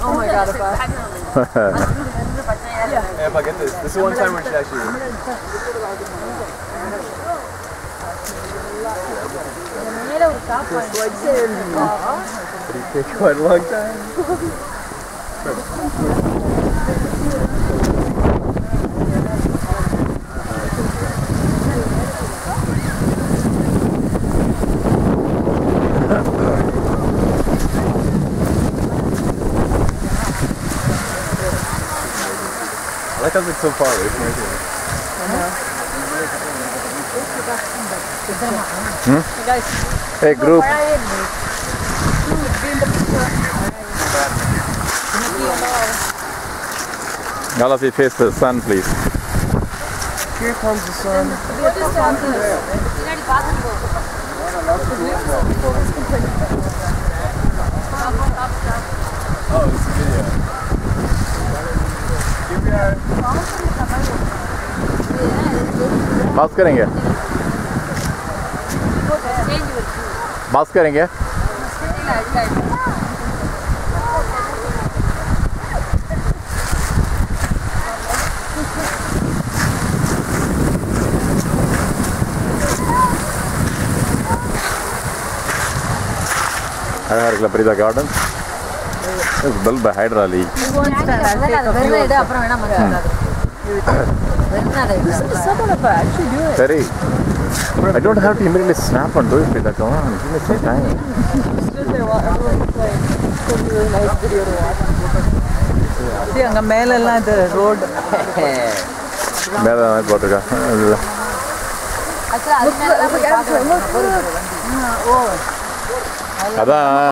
Oh my god, if I... Yeah, if I get this, this is one time where she actually. It take quite a long time. I like how so far away from here. Hey group. All of you face the sun, please. Here comes the sun. बात करेंगे बात करेंगे அழகா இருக்குல்ல பெரியதா garden bell by ஹைட்ராலி அப்புறம் வேணா மறக்காது Someone of actually do it. சரி I don't have to immediately snap and do it, Prita. Come on, give me some time. Just there while everyone's playing. It's a really nice video to watch. See, அங்க மேலெல்லாம் இது road மேலே தான் போட்டிருக்கா இது அதான்